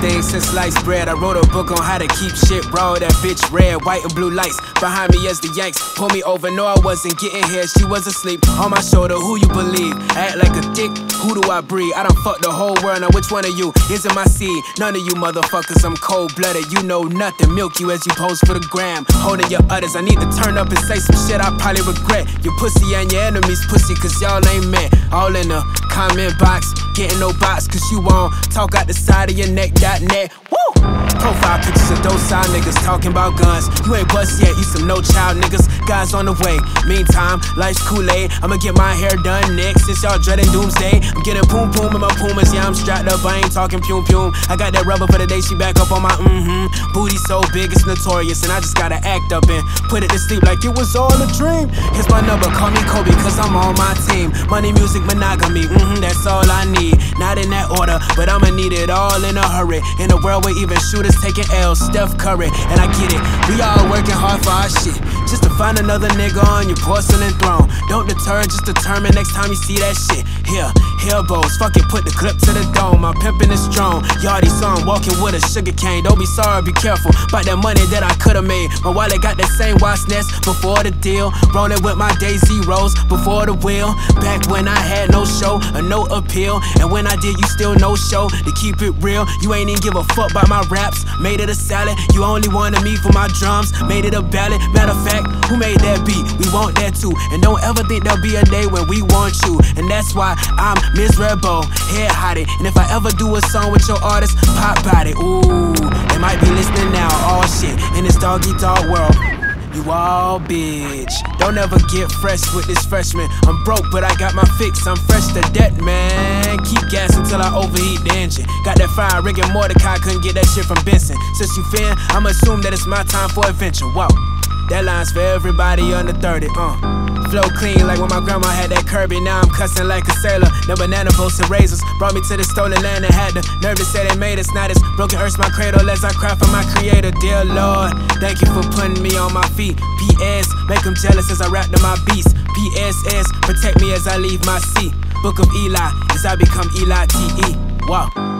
thing since sliced bread. I wrote a book on how to keep shit raw. That bitch red, white, and blue lights behind me as the Yanks pull me over. No, I wasn't getting here. She was asleep on my shoulder. Who you believe? Act like a dick. Who do I breed? I done fucked the whole world. Now which one of you is in my seed? None of you motherfuckers. I'm cold blooded. You know nothing. Milk you as you pose for the gram. Holding your udders. I need to turn up and say some shit I probably regret. Your pussy and your enemies pussy, cause y'all ain't met. All in the comment box. Getting no box, cause you won't talk out the side of your neck. Net. Woo! Profile pictures of those side niggas talking about guns. You ain't bust yet, you some no child niggas. Guys on the way. Meantime, life's Kool-Aid. I'ma get my hair done next. Since y'all dreading doomsday, I'm getting poom poom in my pumas. Yeah, I'm strapped up. I ain't talking pum pum. I got that rubber for the day she back up on my mm-hmm. Booty so big it's notorious, and I just gotta act up and put it to sleep like it was all a dream. Here's my number, call me Kobe, cause I'm on my team. Money, music, monogamy, mm-hmm, that's all I need. Not in that order, but I'ma need it all in a hurry. In a world where even shooters taking L, Steph Curry, and I get it. We all working hard for our shit. Just to find another nigga on your porcelain throne. Don't deter, just determine next time you see that shit. Here, hillbows, fuck it, put the clip to the dome. My pimpin' is strong. Yardy song, walking with a sugar cane. Don't be sorry, be careful. About that money that I could've made. My wallet got that same watch nest before the deal. Rolling with my day zeros before the wheel. Back when I had no show, a no appeal. And when I did, you still no show. To keep it real, you ain't even give a fuck about my raps. Made it a salad, you only wanted me for my drums. Made it a ballad. Matter of fact, who made that beat? We want that too. And don't ever think there'll be a day when we want you. And that's why I'm miserable, head hottie. And if I ever do a song with your artist, pop body. Ooh, they might be listening now. All shit in this doggy dog world. You all bitch. Don't ever get fresh with this freshman. I'm broke, but I got my fix. I'm fresh to death, man. Keep gas until I overheat the engine. Got that fire rig and Mordecai couldn't get that shit from Benson. Since you fan, I'ma assume that it's my time for adventure. Whoa. That line's for everybody under 30, uh. Flow clean like when my grandma had that Kirby. Now I'm cussing like a sailor. No banana boats and razors. Brought me to the stolen land and had the nerve to say they made us. Now this broken earth's my cradle as I cry for my creator. Dear Lord, thank you for putting me on my feet. PS, make them jealous as I rap to my beats. PSS, protect me as I leave my seat. Book of Eli, as I become Eli T.E. Wow.